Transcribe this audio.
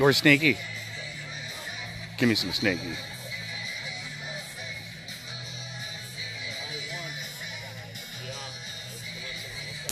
Or sneaky. Give me some sneaky.